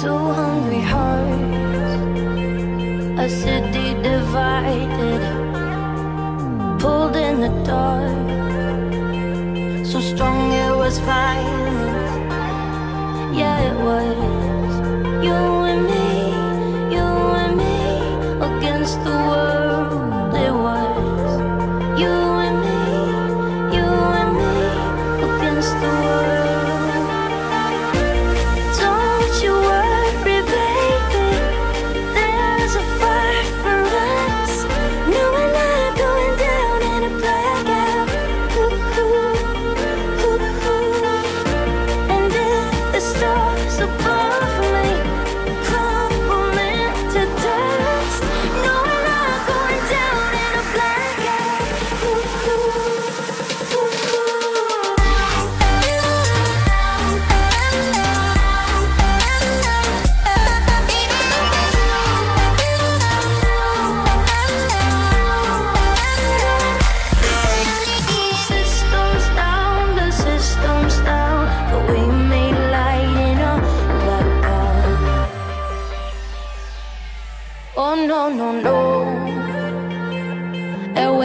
two hungry hearts, a city divided, pulled in the dark. So strong it was violent, yeah it was.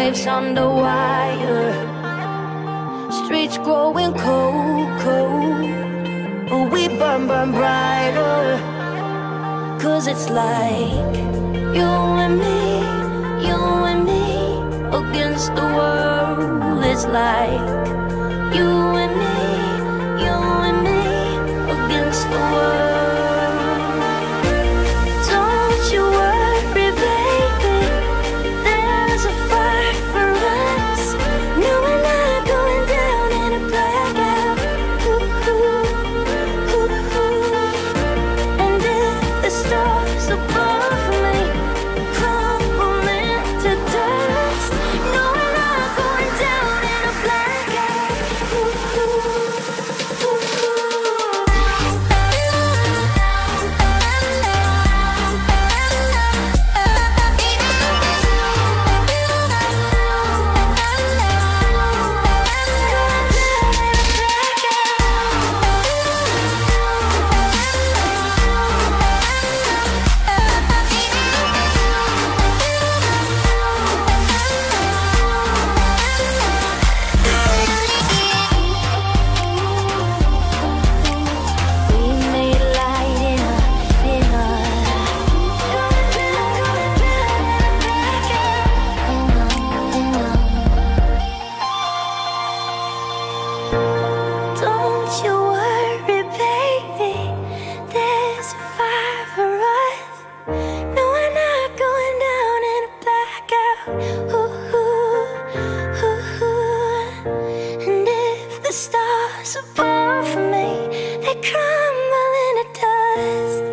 lives the wire. Streets growing cold, cold. Oh, we burn, burn brighter. Cause it's like you and me, you and me against the world. It's like you and suppose stars above me, they crumble into dust.